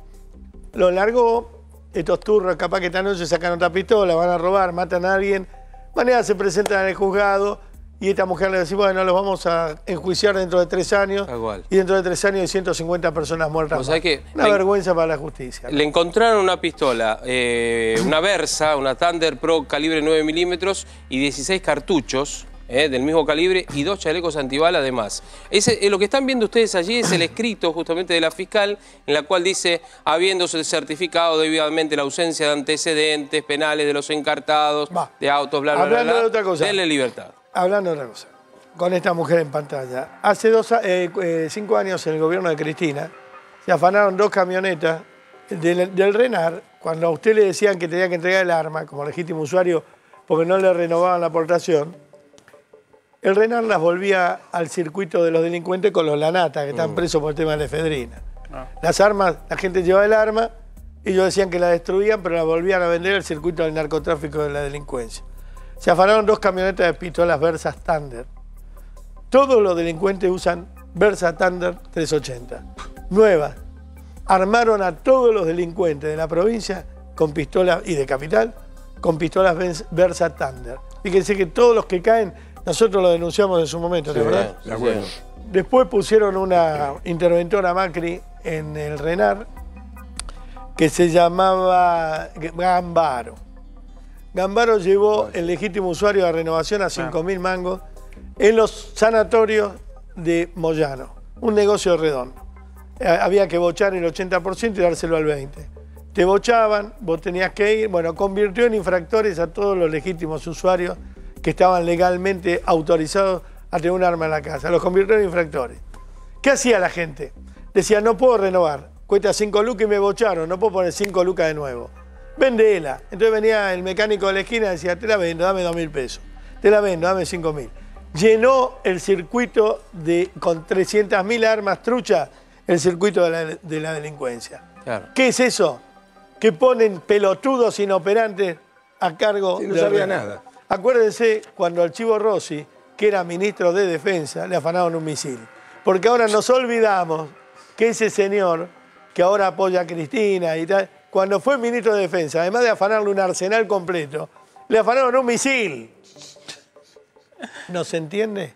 Lo largó, estos turros capaz que esta noche sacan otra pistola, van a robar, matan a alguien. Mañana se presentan en el juzgado y esta mujer le dice, bueno, los vamos a enjuiciar dentro de tres años. Y dentro de tres años hay 150 personas muertas. Más. sabés que- Una vergüenza para la justicia. Le encontraron una pistola, eh, una Versa, una Thunder Pro calibre 9 milímetros y 16 cartuchos eh, del mismo calibre y dos chalecos antibala además. Ese, eh, lo que están viendo ustedes allí es el escrito justamente de la fiscal en la cual dice, habiéndose certificado debidamente la ausencia de antecedentes penales de los encartados, de autos, bla, bla, bla, Hablando bla, de otra cosa. denle libertad. Hablando de otra cosa, con esta mujer en pantalla. Hace dos, eh, cinco años en el gobierno de Cristina se afanaron dos camionetas del, del RENAR cuando a usted le decían que tenía que entregar el arma como legítimo usuario porque no le renovaban la aportación. El RENAR las volvía al circuito de los delincuentes con los Lanata, que están presos por el tema de la efedrina. Las armas, la gente llevaba el arma, ellos decían que la destruían, pero la volvían a vender al circuito del narcotráfico de la delincuencia. Se afanaron dos camionetas de pistolas Versa Thunder. Todos los delincuentes usan Versa Thunder 380. Nuevas. Armaron a todos los delincuentes de la provincia con pistolas y de capital con pistolas Versa Thunder. Fíjense que todos los que caen, nosotros lo denunciamos en su momento, ¿de verdad? De acuerdo. Después pusieron una interventora Macri en el RENAR que se llamaba Gambaro. Gambaro llevó el legítimo usuario de renovación a 5.000 mangos en los sanatorios de Moyano. Un negocio redondo. Eh, Había que bochar el 80% y dárselo al 20%. Te bochaban, vos tenías que ir. Bueno, convirtió en infractores a todos los legítimos usuarios que estaban legalmente autorizados a tener un arma en la casa. Los convirtió en infractores. ¿Qué hacía la gente? Decía, no puedo renovar, cuesta 5 lucas y me bocharon, no puedo poner 5 lucas de nuevo. Vendela. Entonces venía el mecánico de la esquina y decía, te la vendo, dame 2 mil pesos. Te la vendo, dame 5 mil. Llenó el circuito de, con 300 mil armas truchas, el circuito de la, de la delincuencia. Claro. ¿Qué es eso? Que ponen pelotudos inoperantes a cargo Sí, no del sabía RENAR. nada. Acuérdense cuando al Chivo Rossi, que era ministro de Defensa, le afanaron un misil. Porque ahora nos olvidamos que ese señor, que ahora apoya a Cristina y tal, cuando fue ministro de Defensa, además de afanarle un arsenal completo, le afanaron un misil. ¿No se entiende?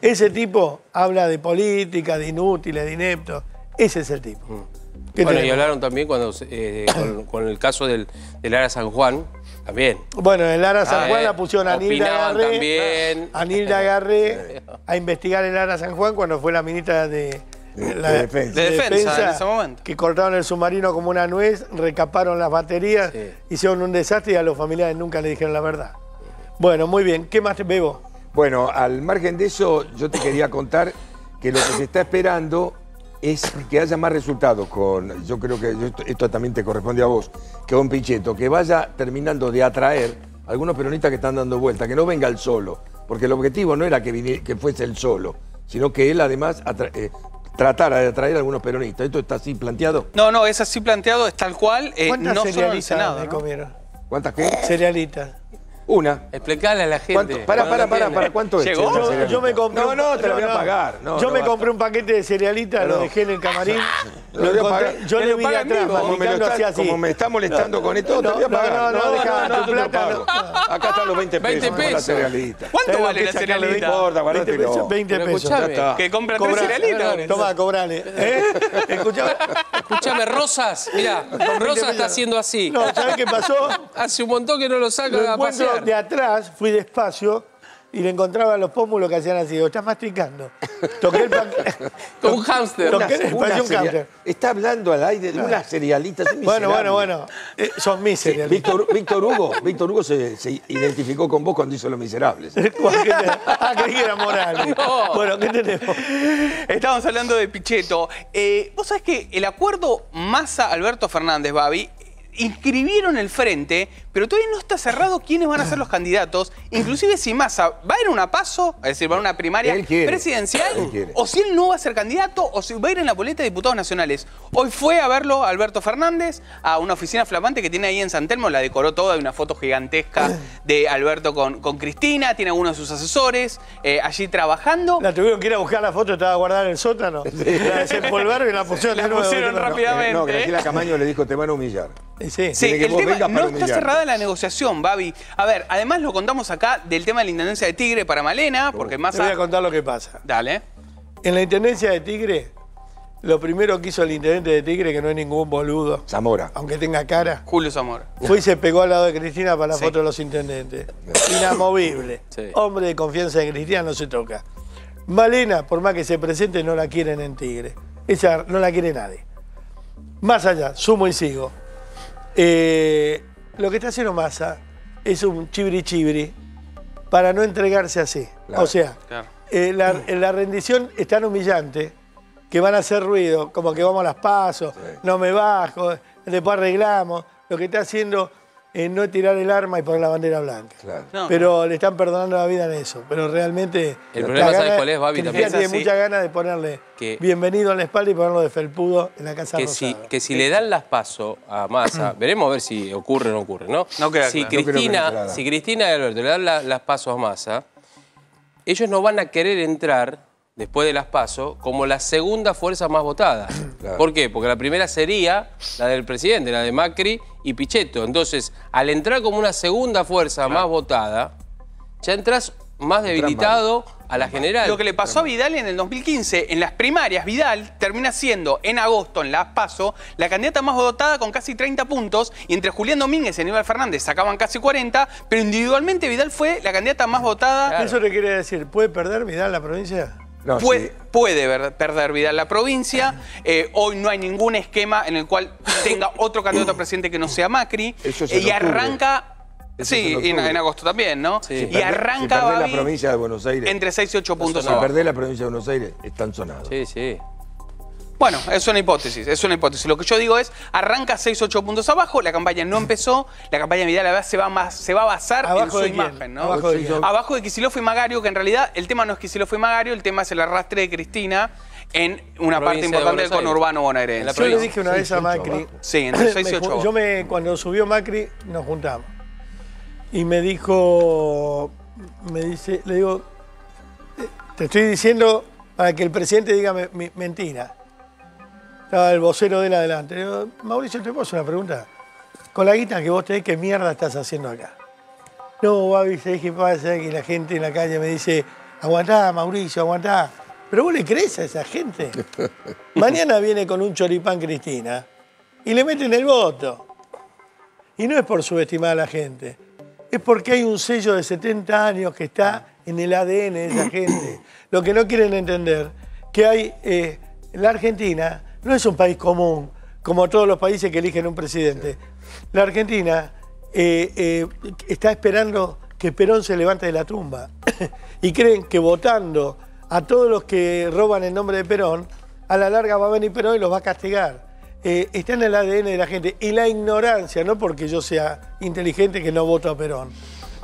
Ese tipo habla de política, de inútiles, de ineptos. Ese es el tipo. ¿Qué Bueno, y tenemos? hablaron también cuando, eh, con, con el caso del, del Ara San Juan, también. Bueno, en Lara San Ah, Juan eh, la pusieron a Nilda Garré, también. a Nilda Garré a investigar el Lara San Juan cuando fue la ministra de, la- de defensa. De defensa, en ese momento. Que cortaron el submarino como una nuez, recaparon las baterías, Sí. hicieron un desastre y a los familiares nunca le dijeron la verdad. Bueno, muy bien. ¿Qué más te bebo? Bueno, al margen de eso, yo te quería contar que lo que se está esperando es que haya más resultados con, yo creo que esto, esto también te corresponde a vos, que con Pichetto, que vaya terminando de atraer a algunos peronistas que están dando vuelta, que no venga el solo, porque el objetivo no era que, vini- que fuese el solo, sino que él además atra- eh, tratara de atraer a algunos peronistas. ¿Esto está así planteado? No, no, es así planteado, es tal cual, eh, ¿Cuántas no solo en el Senado. ¿Cuántas qué? Cerealitas. Una. Explicale a la gente. ¿Cuánto? Para, para, no para, para, ¿cuánto es? ¿Llegó? Yo, cerealita? yo me compré No, no, te lo voy a pagar. No, yo no, me basta. compré un paquete de cerealitas, lo No. dejé en el camarín. Lo voy a pagar. yo le paga atrás. Como me, lo está, así, como me está molestando con esto, te no, voy a no, pagar. no, no, dejá, tu te lo plata pago. no. Acá están los 20 pesos. 20 por la pesos. cerealita. ¿Cuánto vale la sacarle No cerealita? importa, 20 guardátelo. pesos. 20 Pero pesos. escuchame. Que compra tres cerealitas. Toma, cobrale. ¿Eh? Escuchame. Escúchame, Rosas, mira, Rosas está haciendo así. No, ¿sabes qué pasó? Hace un montón que no lo Lo saca a de atrás, fui despacio y le encontraba los pómulos que hacían así. Digo, estás masticando. Toqué el paquete. Como un hámster. Toqué- Una- una parecía un counter. Está hablando al aire de unas cerealitas. es Bueno, bueno, bueno. Eh, son mis cereales. Víctor, Víctor Hugo, Víctor Hugo se, se identificó con vos cuando hizo Los Miserables. ah, creí que era. Bueno, ¿qué tenemos? Estábamos hablando de Pichetto. Eh, Vos sabés que el acuerdo Massa-Alberto Fernández, Babi, inscribieron el frente, pero todavía no está cerrado quiénes van a ser los candidatos. Inclusive si Massa va a ir a una paso, es decir, va a una primaria Él quiere. presidencial, Él quiere. o si él no va a ser candidato, o si va a ir en la boleta de diputados nacionales. Hoy fue a verlo Alberto Fernández a una oficina flamante que tiene ahí en San Telmo, la decoró toda, hay una foto gigantesca de Alberto con, con Cristina, tiene algunos de sus asesores eh, allí trabajando. La tuvieron que ir a buscar la foto, estaba guardada en el sótano. La desempolvaron y la pusieron La de nuevo. pusieron No, no, no. rápidamente. No, Graciela Camaño le dijo, te van a humillar. Sí. Sí, Tiene que el tema no está cerrada la negociación, Babi. A ver, además lo contamos acá del tema de la intendencia de Tigre para Malena, porque más Te voy a contar lo que pasa. Dale. En la intendencia de Tigre, lo primero que hizo el intendente de Tigre, que no es ningún boludo, Zamora. aunque tenga cara, Julio Zamora. fue y se pegó al lado de Cristina para la Sí. foto de los intendentes. Inamovible. Sí. Hombre de confianza de Cristina no se toca. Malena, por más que se presente, no la quieren en Tigre. Esa no la quiere nadie. Más allá, sumo y sigo. Eh, lo que está haciendo Massa es un chibri chibri para no entregarse así. Claro. O sea, Claro. eh, la, la rendición es tan humillante que van a hacer ruido, como que vamos a las pasos, no me bajo, después arreglamos. Lo que está haciendo es no tirar el arma y poner la bandera blanca. Claro. No. Pero le están perdonando la vida en eso. Pero realmente. El problema, ¿sabes cuál es, Babi, también? Tiene muchas ganas de ponerle Que- bienvenido en la espalda y ponerlo de felpudo en la Casa que si, que si le dan las pasos a Massa, veremos a ver si ocurre o no ocurre, ¿no? No queda si, claro. No creo que Cristina, no si Cristina y Alberto le dan la- las pasos a Massa, ellos no van a querer entrar después de las pasos como la segunda fuerza más votada. Claro. ¿Por qué? Porque la primera sería la del presidente, la de Macri y Pichetto. Entonces, al entrar como una segunda fuerza más votada, ya entras más debilitado a la general. Lo que le pasó a Vidal en el 2015, en las primarias, Vidal termina siendo en agosto, en las PASO, la candidata más votada con casi 30 puntos, y entre Julián Domínguez y Aníbal Fernández sacaban casi 40, pero individualmente Vidal fue la candidata más votada. Claro. ¿Eso le quiere decir? ¿Puede perder Vidal la provincia? No, Puede, sí. puede ver- perder Vidal la provincia. Eh, hoy no hay ningún esquema en el cual tenga otro candidato a presidente que no sea Macri. Eso es Eh, y octubre. arranca. Eso sí, en y en, octubre. en agosto también, ¿no? Sí. Y Si arranca si Babi, la provincia de Buenos Aires. entre 6 y 8 puntos Si perdés la provincia de Buenos Aires, están sonados. Sí, sí. Bueno, es una hipótesis, es una hipótesis. Lo que yo digo es, arranca 6, 8 puntos abajo, la campaña no empezó, la campaña de Vidal la verdad, se va, más, se va a basar en ¿Abajo su quién? imagen, ¿no? ¿Abajo de quién? Abajo de Kicillof y Magario, que en realidad el tema no es Kicillof y Magario, el tema es el arrastre de Cristina en una parte Provincia de importante del conurbano bonaerense. Yo le dije una vez a 6, 8 Macri. Sí, entre 6 y me 8 ju- Yo me, cuando subió Macri, nos juntamos. Y me dijo, me dice, le digo, "Eh, te estoy diciendo para que el presidente diga me- mentira. Estaba el vocero de él adelante. Le digo, Mauricio, te puedo hacer una pregunta. Con la guita que vos tenés, ¿qué mierda estás haciendo acá? No, Babi, ¿sabés qué pasa? Que la gente en la calle me dice, aguantá, Mauricio, aguantá. Pero vos le crees a esa gente. Mañana viene con un choripán Cristina y le meten el voto. Y no es por subestimar a la gente, es porque hay un sello de 70 años que está en el ADN de esa gente. Lo que no quieren entender, que hay, eh, la Argentina no es un país común, como todos los países que eligen un presidente. La Argentina eh, eh, está esperando que Perón se levante de la tumba y creen que votando a todos los que roban el nombre de Perón, a la larga va a venir Perón y los va a castigar. Eh, está en el ADN de la gente. Y la ignorancia, no porque yo sea inteligente que no voto a Perón,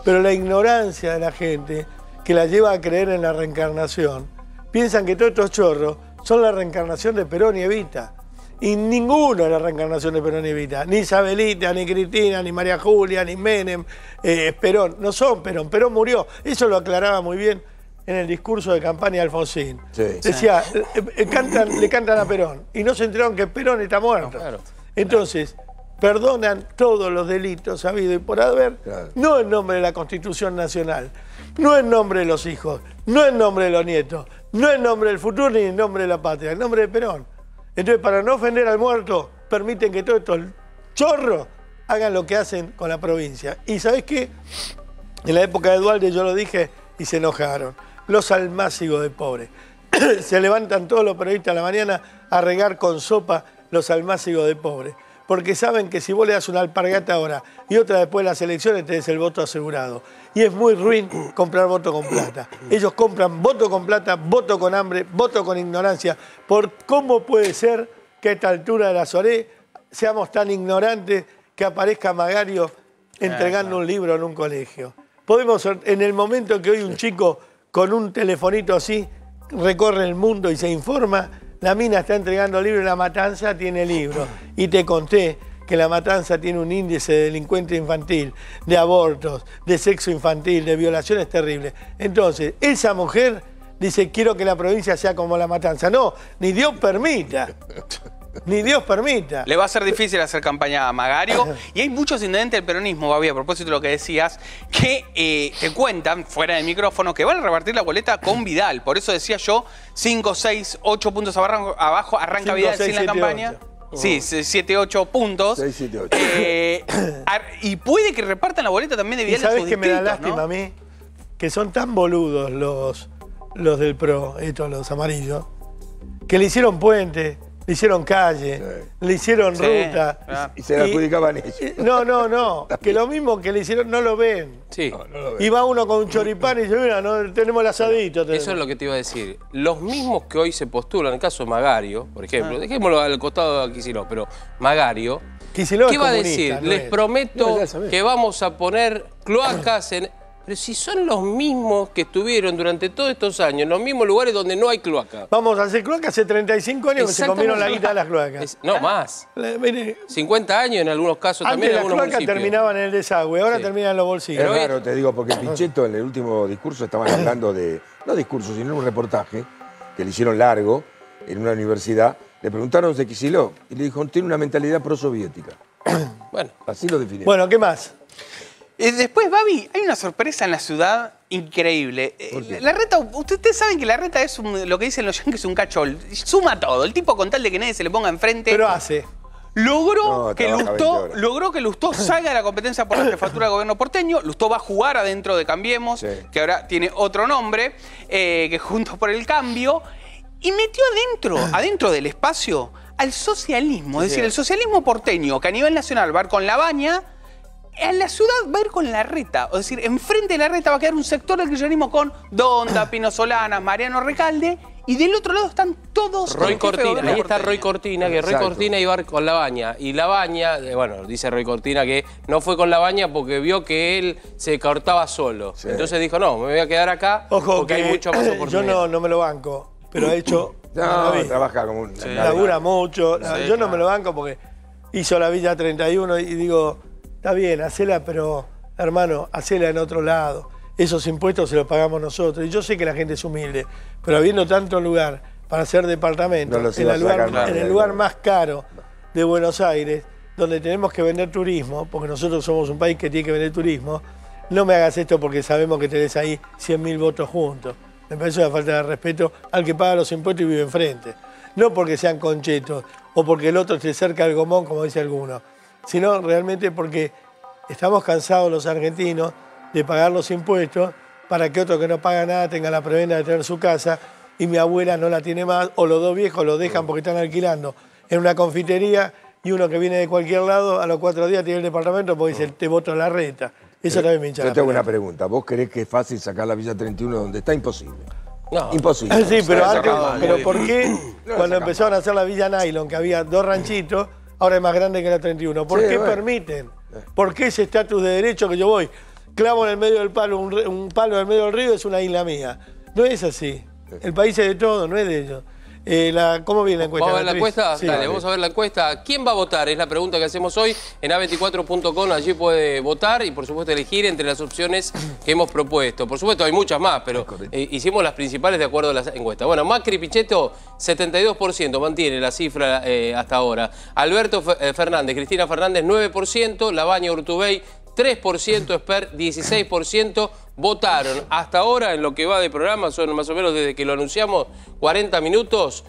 pero la ignorancia de la gente que la lleva a creer en la reencarnación, piensan que todos estos chorros son la reencarnación de Perón y Evita. Y ninguno es la reencarnación de Perón y Evita. Ni Isabelita, ni Cristina, ni María Julia, ni Menem, eh, Perón. No son Perón. Perón murió. Eso lo aclaraba muy bien en el discurso de campaña de Alfonsín. Sí. Decía, eh, eh, cantan- le cantan a Perón y no se enteraron que Perón está muerto. claro. Entonces, perdonan todos los delitos habidos y por haber, Claro. no en nombre de la Constitución Nacional, no en nombre de los hijos, no en nombre de los nietos, no en nombre del futuro ni en nombre de la patria, en nombre de Perón. Entonces, para no ofender al muerto, permiten que todos estos chorros hagan lo que hacen con la provincia. ¿Y sabés qué? En la época de Dualde yo lo dije y se enojaron. Los almácigos de pobres. se levantan todos los periodistas a la mañana a regar con sopa los almácigos de pobres. Porque saben que si vos le das una alpargata ahora y otra después de las elecciones, tenés el voto asegurado. Y es muy ruin comprar voto con plata. Ellos compran voto con plata, voto con hambre, voto con ignorancia. ¿Por cómo puede ser que a esta altura de la Soré seamos tan ignorantes que aparezca Magario entregando un libro en un colegio? Podemos, en el momento que hoy un chico con un telefonito así recorre el mundo y se informa, la mina está entregando libro y la matanza tiene libro. Y te conté que la matanza tiene un índice de delincuente infantil, de abortos, de sexo infantil, de violaciones terribles. Entonces, esa mujer dice, quiero que la provincia sea como la matanza. No, ni Dios permita. Ni Dios permita. Le va a ser difícil hacer campaña a Magario. Y hay muchos intendentes del peronismo, Babi, a propósito de lo que decías, que eh, te cuentan, fuera del micrófono, que van a repartir la boleta con Vidal. Por eso decía yo, 5, 6, 8 puntos abajo, arranca Cinco, Vidal seis, sin la campaña. ocho. Sí, 7, 8 puntos. Seis, siete, ocho. Eh, ar- y puede que repartan la boleta también de Y Vidal en sabes que me da lástima ¿no? a mí que son tan boludos los, los del PRO, estos, los amarillos, que le hicieron puente, le hicieron calle, le hicieron Sí, ruta. claro. Y se la adjudicaban ellos. No, no, no. Que lo mismo que le hicieron no lo ven. Sí. Y va uno con un choripán y dice, mira, no, tenemos el asadito. tenemos". Eso es lo que te iba a decir. Los mismos que hoy se postulan, en el caso de Magario, por ejemplo, dejémoslo al costado de Kicillof, pero Magario, Kicillof ¿qué va a decir? no Les es. prometo que vamos a poner cloacas en... Pero si son los mismos que estuvieron durante todos estos años, en los mismos lugares donde no hay cloaca. Vamos a hacer cloacas hace 35 años que se comieron la guita de las cloacas. Es- no, más. Le- mire, 50 años en algunos casos Antes también en las cloacas municipios. terminaban en el desagüe, ahora Sí. terminan en los bolsillos. Pero raro, te digo, porque Pichetto en el último discurso estaban hablando de, no discurso, sino un reportaje que le hicieron largo en una universidad. Le preguntaron de Kicillof y le dijo, tiene una mentalidad prosoviética. Bueno, Así lo definieron. Bueno, ¿qué más? Eh, después, Babi, hay una sorpresa en la ciudad increíble. Eh, La reta, ustedes saben que la reta es un- lo que dicen los yankees, un cachol. Suma todo. El tipo con tal de que nadie se le ponga enfrente. Pero hace. Logró, No, que trabaja 20 Lustó, logró que Lustó salga de la competencia por la jefatura del gobierno porteño. Lustó va a jugar adentro de Cambiemos, Sí. que ahora tiene otro nombre, eh, que Juntos por el Cambio. Y metió adentro, adentro del espacio, al socialismo. Es decir, el socialismo porteño, que a nivel nacional va con la baña, en la ciudad va a ir con la reta. Es decir, enfrente de la reta va a quedar un sector del kirchnerismo con Donda, Pino Solana, Mariano Recalde. Y del otro lado están todos Roy Cortina, ahí está. Roy Cortina, que Roy Exacto. Cortina iba con la baña. Y la baña, eh, bueno, dice Roy Cortina que no fue con la baña porque vio que él se cortaba solo. Sí. Entonces dijo, no, me voy a quedar acá Ojo, porque que hay mucho más yo oportunidad. no, no me lo banco, pero ha hecho. no, trabaja como un... labura mucho. Sí, yo no me lo banco porque hizo la Villa 31 y digo, está bien, hacela, pero hermano, hacela en otro lado. Esos impuestos se los pagamos nosotros. Y yo sé que la gente es humilde, pero habiendo tanto lugar para hacer departamentos, No en, el en lugar más caro de Buenos Aires, donde tenemos que vender turismo, porque nosotros somos un país que tiene que vender turismo, no me hagas esto porque sabemos que tenés ahí 100.000 votos juntos. Me parece una falta de respeto al que paga los impuestos y vive enfrente. No porque sean conchetos o porque el otro esté cerca del gomón, como dice alguno, sino realmente porque estamos cansados los argentinos de pagar los impuestos para que otro que no paga nada tenga la prebenda de tener su casa y mi abuela no la tiene más, o los dos viejos lo dejan porque están alquilando en una confitería y uno que viene de cualquier lado a los cuatro días tiene el departamento porque dice, te voto la reta. Eso también me hincha Yo la tengo una pregunta. ¿Vos creés que es fácil sacar la Villa 31 donde está? Imposible. No. Imposible. Ah, Sí, pero, antes- pero ¿por qué cuando empezaron a hacer la Villa Nylon, que había dos ranchitos, ahora es más grande que la 31? ¿Por Sí, qué bueno. permiten? ¿Por qué ese estatus de derecho que yo voy, clavo en el medio del palo, un, un palo en el medio del río es una isla mía? No es así. El país es de todos, no es de ellos. Eh, la- ¿Cómo viene la encuesta? ¿Vamos a ver la encuesta? Sí. Dale, vamos a ver la encuesta. ¿Quién va a votar? Es la pregunta que hacemos hoy en a24.com. Allí puede votar y, por supuesto, elegir entre las opciones que hemos propuesto. Por supuesto, hay muchas más, pero eh, hicimos las principales de acuerdo a las encuestas. Bueno, Macri Pichetto, 72%, mantiene la cifra eh, hasta ahora. Alberto Fe- Fernández, Cristina Fernández, 9%. Labaña Urtubey, 3%, Esper 16%, votaron hasta ahora en lo que va de programa, son más o menos desde que lo anunciamos, 40 minutos,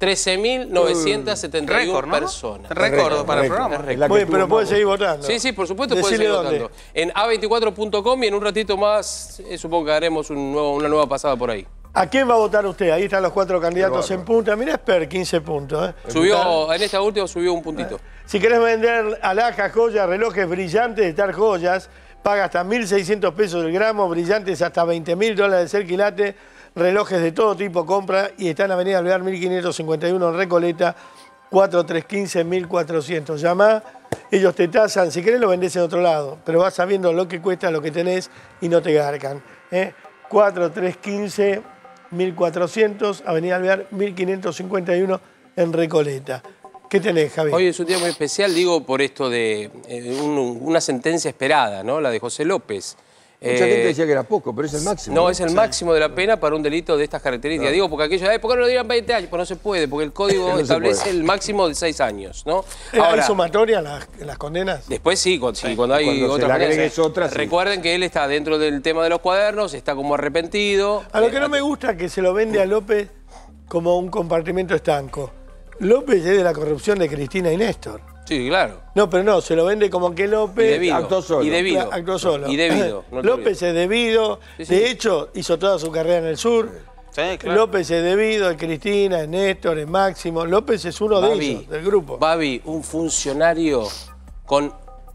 13.971 Récord, ¿no? personas. Récord para el programa. Oye, pero más puede votos. seguir votando. Sí, sí, por supuesto puede Decile seguir dónde. votando. En a24.com y en un ratito más eh, supongo que haremos un nuevo- una nueva pasada por ahí. ¿A quién va a votar usted? Ahí están los cuatro candidatos en punta. Mirá, Esper, 15 puntos. ¿eh? Subió, en esta última subió un puntito. Si querés vender alhajas, joyas, relojes brillantes de Star Joyas, paga hasta 1.600 pesos el gramo, brillantes hasta 20.000 dólares el quilate, relojes de todo tipo compra y está en Avenida Alvear 1551 en Recoleta, 4315-1400. Llama, ellos te tasan, si querés lo vendés en otro lado, pero vas sabiendo lo que cuesta, lo que tenés y no te garcan. ¿eh? 4315-1400, Avenida Alvear 1551 en Recoleta. ¿Qué tenés, Javier? Hoy es un día muy especial, digo, por esto de eh, un- una sentencia esperada, ¿no? La de José López. Mucha Eh, gente decía que era poco, pero es el máximo. No, es el máximo de la pena para un delito de estas características. Digo, porque aquello, "Ay, ¿por qué no le dieran 20 años? Pues no se puede, porque el código No establece el máximo de 6 años, ¿no? ¿Hay sumatoria en las, en las condenas? Después sí, cuando, sí, cuando hay Cuando otra condena, sí. Recuerden que él está dentro del tema de los cuadernos, está como arrepentido. A lo Eh, que no me gusta es que se lo vende a López como un compartimento estanco. López es de la corrupción de Cristina y Néstor. Sí, claro. No, pero no, se lo vende como que López debido. actuó solo. Y debido. actuó solo. Y debido. no López es debido. Sí, sí. De hecho, hizo toda su carrera en el sur. Sí, claro. López es debido, es Cristina, es Néstor, es Máximo. López es uno de ellos, del grupo. Babi, un funcionario con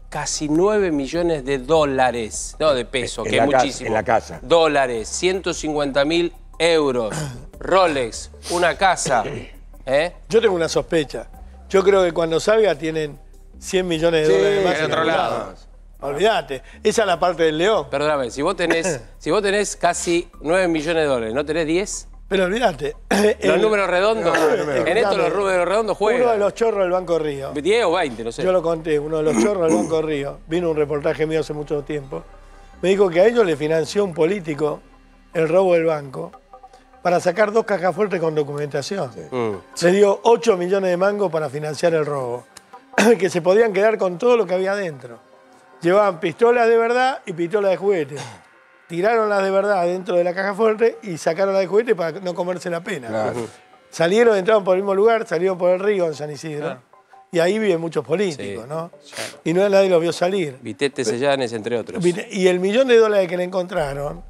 casi 9 millones de dólares, no de pesos, En que es muchísimo. en la casa. Dólares, 150 mil euros, Rolex, una casa. ¿eh? Yo tengo una sospecha. Yo creo que cuando salga tienen 100 millones de Sí, dólares más. en otro lado. Olvídate. Esa es la parte del león. Perdóname, si vos tenés, si vos tenés casi 9 millones de dólares, ¿no tenés 10? Pero olvídate. Los el- números redondos, en esto los números redondos Uno de juegan. los chorros del Banco Río. 10 o 20, no sé. Yo lo conté, uno de los chorros del Banco Río. Vino un reportaje mío hace mucho tiempo. Me dijo que a ellos le financió un político el robo del banco para sacar dos cajas fuertes con documentación. Mm. Se dio 8 millones de mangos para financiar el robo. que se podían quedar con todo lo que había dentro. Llevaban pistolas de verdad y pistolas de juguete. Tiraron las de verdad dentro de la caja fuerte y sacaron las de juguete para no comerse la pena. Claro. Salieron, entraron por el mismo lugar, salieron por el río en San Isidro. Y ahí viven muchos políticos, Sí. ¿no? Y no nadie los vio salir. Vitete Sellanes, entre otros. Y el millón de dólares que le encontraron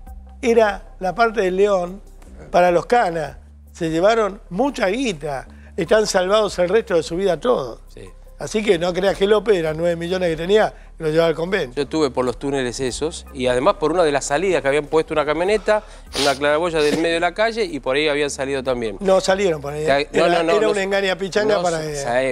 era la parte del león para los canas. Se llevaron mucha guita. Están salvados el resto de su vida todos. Sí. Así que no creas que López eran 9 millones que tenía lo llevaba al convento. Yo estuve por los túneles esos y además por una de las salidas que habían puesto una camioneta en una claraboya del medio de la calle y por ahí habían salido también. No salieron por ahí. ¿eh? Era, no, no, no, era una engaña pichanga para.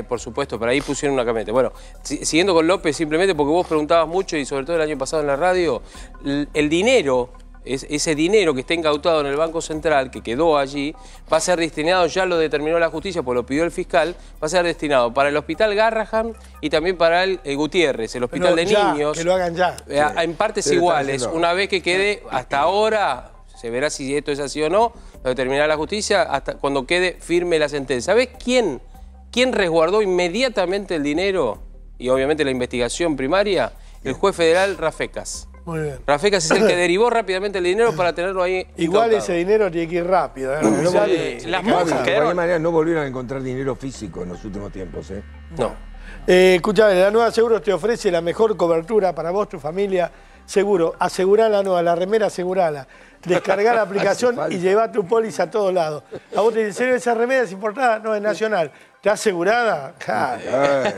por supuesto, pero ahí pusieron una camioneta. Bueno, si- siguiendo con López, simplemente porque vos preguntabas mucho y sobre todo el año pasado en la radio, el, el dinero, es- ese dinero que está incautado en el Banco Central, que quedó allí, va a ser destinado, ya lo determinó la justicia, pues lo pidió el fiscal, va a ser destinado para el Hospital Garrahan y también para el Gutiérrez, el Hospital Pero de ya, Niños. Que lo hagan ya. Eh, En partes Sí, iguales, una vez que quede, hasta ahora, se verá si esto es así o no, lo determinará la justicia hasta cuando quede firme la sentencia. ¿Sabés quién, quién resguardó inmediatamente el dinero y obviamente la investigación primaria? El juez federal Rafecas. Muy bien. Rafecas es el que derivó rápidamente el dinero para tenerlo ahí. Igual incautado. ese dinero tiene que ir rápido. ¿eh? No Sí, las monjas de cualquier manera no volvieron a encontrar dinero físico en los últimos tiempos, ¿eh? No. Eh, escuchame, la nueva Seguros te ofrece la mejor cobertura para vos, tu familia. Seguro, asegurá la nueva, la remera asegurala. Descargá la aplicación y llevá tu póliza a todos lados. A vos te dicen, "¿Serio, esa remera es importada? No, es nacional. ¿Está asegurada? Claro.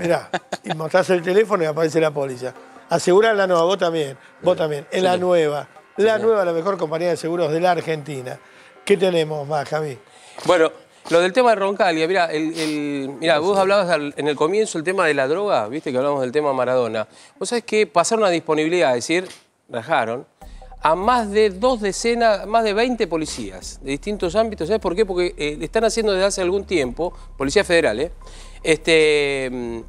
Mirá, y mostrás el teléfono y aparece la póliza. Asegurá la nueva, vos también, vos también. En la nueva. La nueva, la mejor compañía de seguros de la Argentina. ¿Qué tenemos más, Javi? Bueno, lo del tema de Roncalia, mira, el, el- mirá, vos hablabas al- en el comienzo el tema de la droga, viste que hablamos del tema Maradona. Vos sabés que pasaron a disponibilidad, es decir, rajaron, a más de dos decenas, más de 20 policías de distintos ámbitos. ¿Sabes por qué? Porque eh, están haciendo desde hace algún tiempo, Policía Federal, ¿eh? este,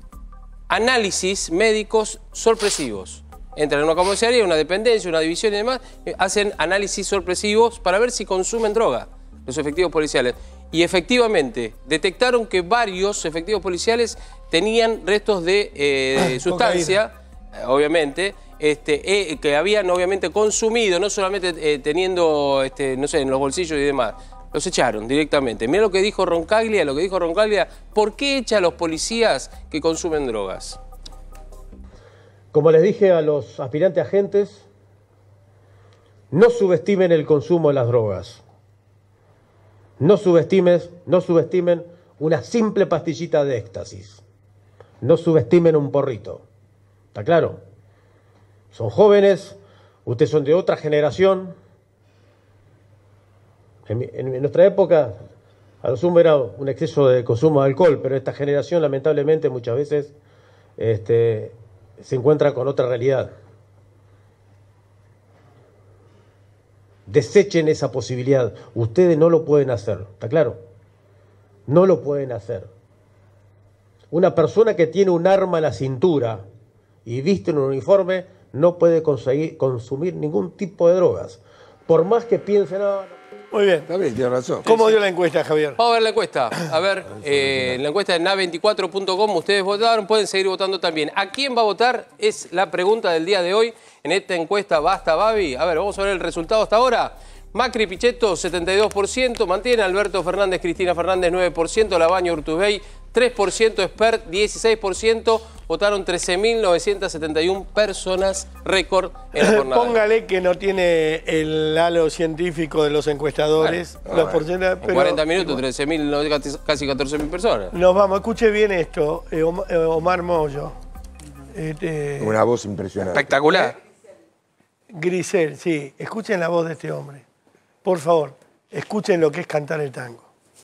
análisis médicos sorpresivos. Entran en una comisaría, una dependencia, una división y demás, eh, hacen análisis sorpresivos para ver si consumen droga los efectivos policiales. Y efectivamente, detectaron que varios efectivos policiales tenían restos de eh, sustancia, eh, obviamente, este, eh, que habían obviamente consumido, no solamente eh, teniendo, este, no sé, en los bolsillos y demás. Los echaron directamente. Mira lo que dijo Roncaglia, lo que dijo Roncaglia, ¿por qué echa a los policías que consumen drogas? Como les dije a los aspirantes agentes, no subestimen el consumo de las drogas. No subestimes, no subestimen una simple pastillita de éxtasis. No subestimen un porrito. ¿Está claro? Son jóvenes, ustedes son de otra generación. En, nuestra época, a lo sumo era un exceso de consumo de alcohol, pero esta generación, lamentablemente, muchas veces este, se encuentra con otra realidad. Desechen esa posibilidad. Ustedes no lo pueden hacer, ¿está claro? No lo pueden hacer. Una persona que tiene un arma en la cintura y viste un uniforme no puede conseguir, consumir ningún tipo de drogas. Por más que piensen, "Ah, Muy bien. Está bien, tiene razón. ¿Cómo dio la encuesta, Javier? Vamos a ver la encuesta. A ver, eh, la encuesta de na24.com, ustedes votaron, pueden seguir votando también. ¿A quién va a votar? Es la pregunta del día de hoy en esta encuesta Basta Babi. A ver, vamos a ver el resultado hasta ahora. Macri Pichetto, 72%, mantiene Alberto Fernández, Cristina Fernández, 9%, Labaño Urtubey, 3%, Expert, 16%, votaron 13.971 personas, récord en la jornada. Póngale que no tiene el halo científico de los encuestadores, los porcentajes, En pero 40 minutos, 13.000, no, casi 14.000 personas. nos vamos. Escuche bien esto, eh, eh, Omar Moyo. Este, Una voz impresionante. Espectacular. Grisel, sí, escuchen la voz de este hombre. Por favor, escuchen lo que es cantar el tango.